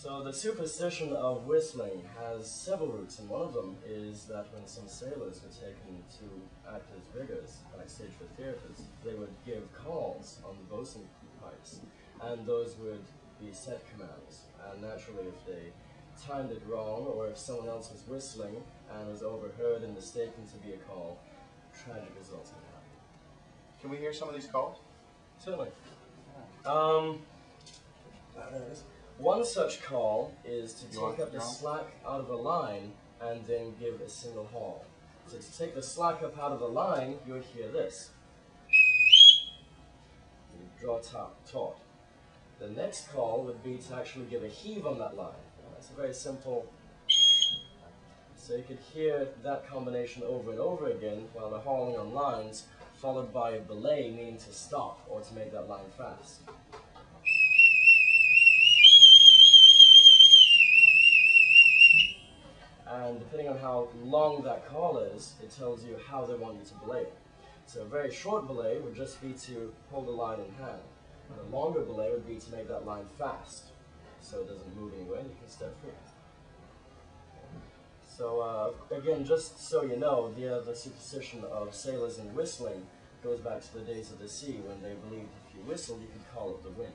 So the superstition of whistling has several roots, and one of them is that when some sailors were taken to act as riggers, like stage for theatres, they would give calls on the bosun pipes, and those would be set commands. And naturally, if they timed it wrong, or if someone else was whistling and was overheard and mistaken to be a call, tragic results can happen. Can we hear some of these calls? Certainly. Um, there it is. One such call is to You take up the slack out of a line and then give a single haul. So to take the slack up out of the line, you would hear this. You draw taut. taut. The next call would be to actually give a heave on that line. It's a very simple. So you could hear that combination over and over again while they're hauling on lines, followed by a belay, meaning to stop or to make that line fast. Depending on how long that call is, it tells you how they want you to belay it. So a very short belay would just be to hold the line in hand. And a longer belay would be to make that line fast, so it doesn't move anywhere you can step free. So uh, again, just so you know, the, uh, the superstition of sailors and whistling goes back to the days of the sea when they believed if you whistled, you could call up the wind.